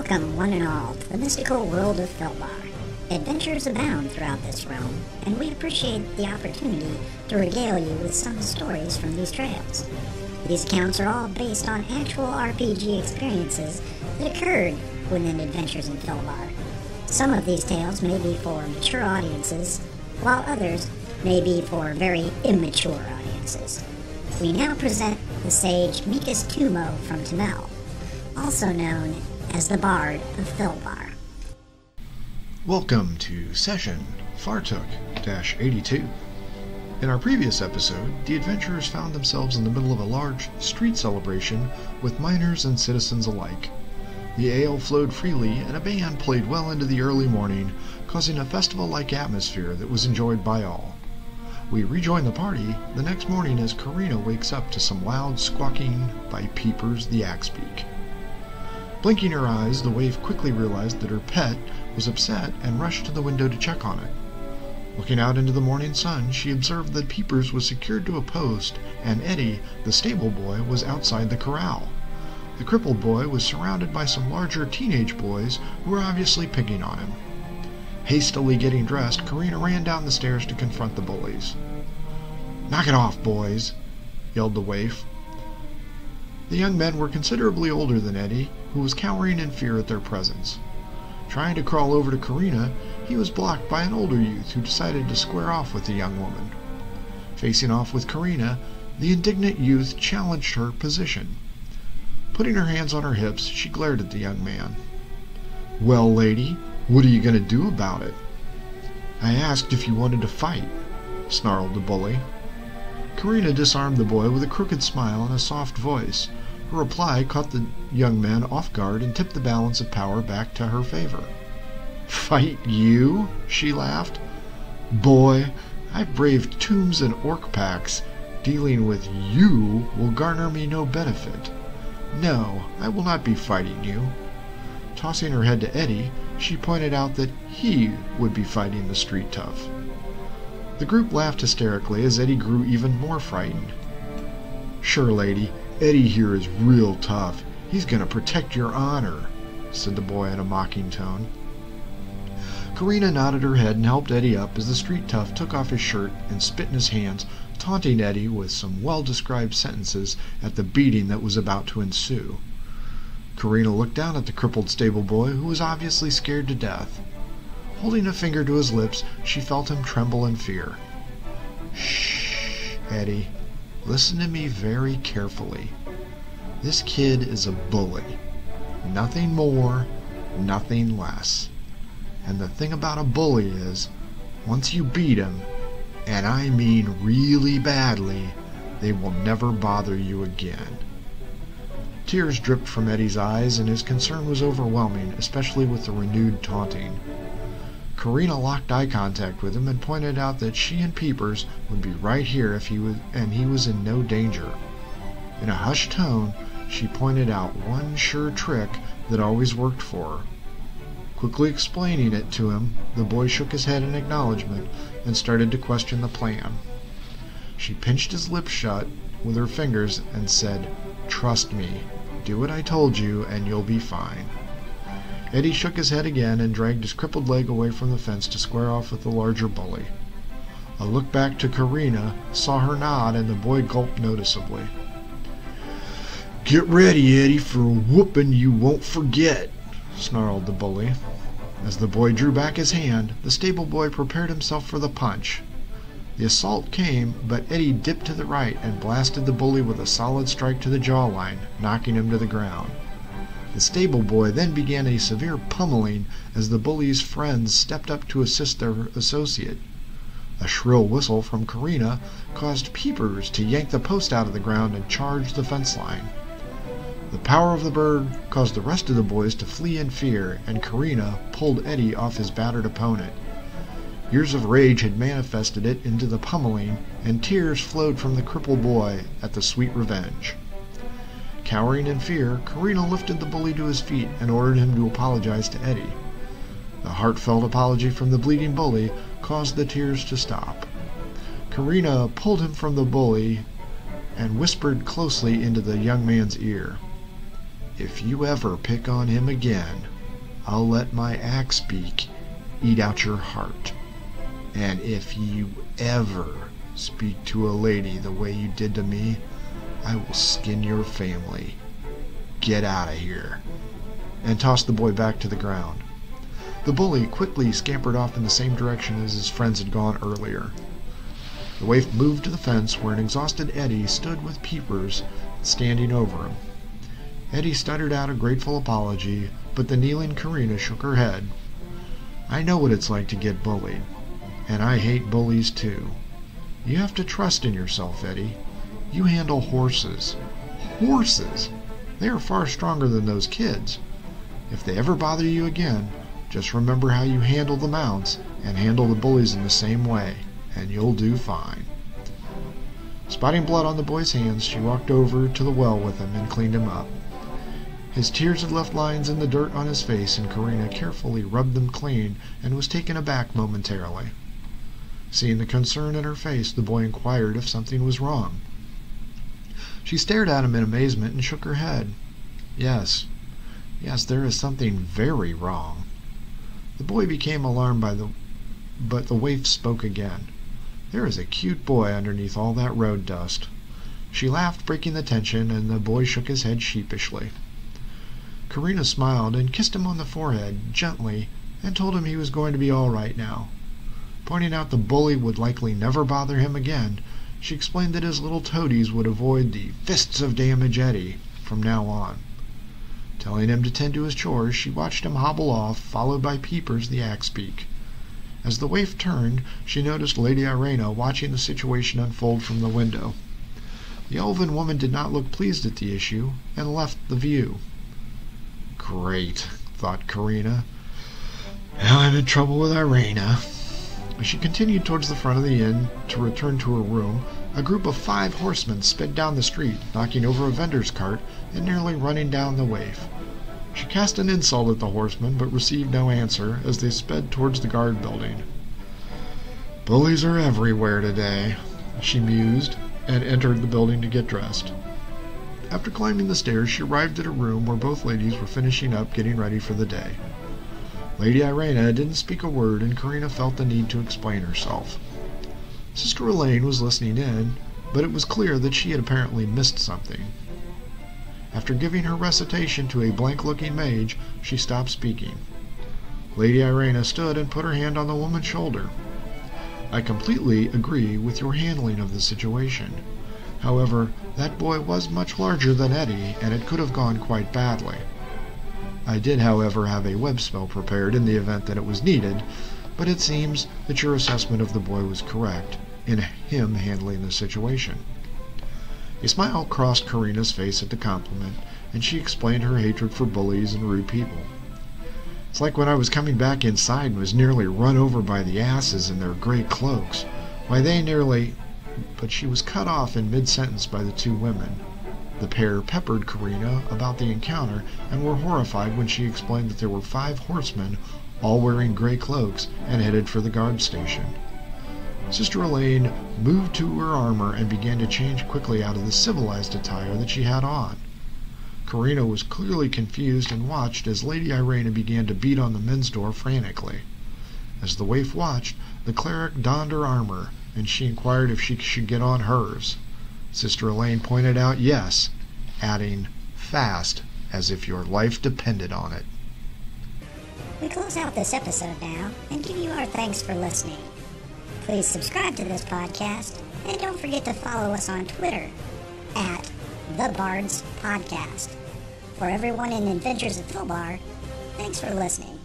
Welcome, one and all, to the mystical world of Filbar. Adventures abound throughout this realm, and we appreciate the opportunity to regale you with some stories from these trails. These accounts are all based on actual RPG experiences that occurred within Adventures in Filbar. Some of these tales may be for mature audiences, while others may be for very immature audiences. We now present the sage Mikas Tumo from Tamel, also known as the Bard of Filbar. Welcome to session Fartook 82. In our previous episode, the adventurers found themselves in the middle of a large street celebration with miners and citizens alike. The ale flowed freely, and a band played well into the early morning, causing a festival like atmosphere that was enjoyed by all. We rejoin the party the next morning as Karina wakes up to some loud squawking by Peepers the Axebeak. Blinking her eyes, the waif quickly realized that her pet was upset and rushed to the window to check on it. Looking out into the morning sun, she observed that Peepers was secured to a post and Eddie, the stable boy, was outside the corral. The crippled boy was surrounded by some larger teenage boys who were obviously picking on him. Hastily getting dressed, Karina ran down the stairs to confront the bullies. Knock it off, boys, yelled the waif. The young men were considerably older than Eddie, who was cowering in fear at their presence. Trying to crawl over to Karina, he was blocked by an older youth who decided to square off with the young woman. Facing off with Karina, the indignant youth challenged her position. Putting her hands on her hips, she glared at the young man. Well, lady, what are you going to do about it? I asked if you wanted to fight, snarled the bully. Karina disarmed the boy with a crooked smile and a soft voice, her reply caught the young man off guard and tipped the balance of power back to her favor. Fight you? she laughed. Boy, I've braved tombs and orc packs. Dealing with you will garner me no benefit. No, I will not be fighting you. Tossing her head to Eddie, she pointed out that he would be fighting the street tough. The group laughed hysterically as Eddie grew even more frightened. Sure, lady, Eddie here is real tough. He's going to protect your honor, said the boy in a mocking tone. Karina nodded her head and helped Eddie up as the street tough took off his shirt and spit in his hands, taunting Eddie with some well described sentences at the beating that was about to ensue. Karina looked down at the crippled stable boy, who was obviously scared to death. Holding a finger to his lips, she felt him tremble in fear. Shh, Eddie, Listen to me very carefully. This kid is a bully. Nothing more, nothing less. And the thing about a bully is, once you beat him, and I mean really badly, they will never bother you again. Tears dripped from Eddie's eyes, and his concern was overwhelming, especially with the renewed taunting. Karina locked eye contact with him and pointed out that she and Peepers would be right here if he was and he was in no danger. In a hushed tone, she pointed out one sure trick that always worked for her. Quickly explaining it to him, the boy shook his head in acknowledgement and started to question the plan. She pinched his lips shut with her fingers and said, Trust me. Do what I told you and you'll be fine. Eddie shook his head again and dragged his crippled leg away from the fence to square off with the larger bully. A look back to Karina saw her nod and the boy gulped noticeably. Get ready, Eddie, for a whooping you won't forget, snarled the bully. As the boy drew back his hand, the stable boy prepared himself for the punch. The assault came, but Eddie dipped to the right and blasted the bully with a solid strike to the jawline, knocking him to the ground. The stable boy then began a severe pummeling as the bully's friends stepped up to assist their associate. A shrill whistle from Karina caused Peepers to yank the post out of the ground and charge the fence line. The power of the bird caused the rest of the boys to flee in fear, and Karina pulled Eddie off his battered opponent. Years of rage had manifested it into the pummeling, and tears flowed from the crippled boy at the sweet revenge. Cowering in fear, Karina lifted the bully to his feet and ordered him to apologize to Eddie. The heartfelt apology from the bleeding bully caused the tears to stop. Karina pulled him from the bully and whispered closely into the young man's ear. if you ever pick on him again, I'll let my axe beak eat out your heart. And if you ever speak to a lady the way you did to me, I will skin your family. Get out of here. And tossed the boy back to the ground. The bully quickly scampered off in the same direction as his friends had gone earlier. The waif moved to the fence where an exhausted Eddie stood with peepers standing over him. Eddie stuttered out a grateful apology, but the kneeling Karina shook her head. I know what it's like to get bullied, and I hate bullies too. You have to trust in yourself, Eddie. You handle horses. Horses! They are far stronger than those kids. If they ever bother you again, just remember how you handle the mounts and handle the bullies in the same way, and you'll do fine. Spotting blood on the boy's hands, she walked over to the well with him and cleaned him up. His tears had left lines in the dirt on his face, and Karina carefully rubbed them clean and was taken aback momentarily. Seeing the concern in her face, the boy inquired if something was wrong. She stared at him in amazement and shook her head. Yes, yes, there is something very wrong. The boy became alarmed by the but the waif spoke again. There is a cute boy underneath all that road dust. She laughed, breaking the tension, and the boy shook his head sheepishly. Karina smiled and kissed him on the forehead, gently, and told him he was going to be all right now. Pointing out the bully would likely never bother him again, she explained that his little toadies would avoid the fists of damage Eddie from now on. Telling him to tend to his chores, she watched him hobble off, followed by Peepers the axe-beak. As the waif turned, she noticed Lady Irena watching the situation unfold from the window. The elven woman did not look pleased at the issue, and left the view. Great, thought Karina. Now I'm in trouble with Irena. As she continued towards the front of the inn to return to her room, a group of five horsemen sped down the street, knocking over a vendor's cart and nearly running down the waif. She cast an insult at the horsemen, but received no answer as they sped towards the guard building. Bullies are everywhere today, she mused, and entered the building to get dressed. After climbing the stairs, she arrived at a room where both ladies were finishing up getting ready for the day. Lady Irena didn't speak a word, and Karina felt the need to explain herself. Sister Elaine was listening in, but it was clear that she had apparently missed something. After giving her recitation to a blank-looking mage, she stopped speaking. Lady Irena stood and put her hand on the woman's shoulder. I completely agree with your handling of the situation. However, that boy was much larger than Eddie, and it could have gone quite badly. I did, however, have a web spell prepared in the event that it was needed, but it seems that your assessment of the boy was correct in him handling the situation. A smile crossed Karina's face at the compliment, and she explained her hatred for bullies and rude people. It's like when I was coming back inside and was nearly run over by the asses in their gray cloaks. Why, they nearly but she was cut off in mid-sentence by the two women. The pair peppered Karina about the encounter and were horrified when she explained that there were five horsemen, all wearing gray cloaks, and headed for the guard station. Sister Elaine moved to her armor and began to change quickly out of the civilized attire that she had on. Karina was clearly confused and watched as Lady Irena began to beat on the men's door frantically. As the waif watched, the cleric donned her armor and she inquired if she should get on hers. Sister Elaine pointed out yes, adding, fast, as if your life depended on it. We close out this episode now and give you our thanks for listening. Please subscribe to this podcast and don't forget to follow us on Twitter at The Bards Podcast. For everyone in Adventures of Filbar, thanks for listening.